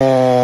Uh,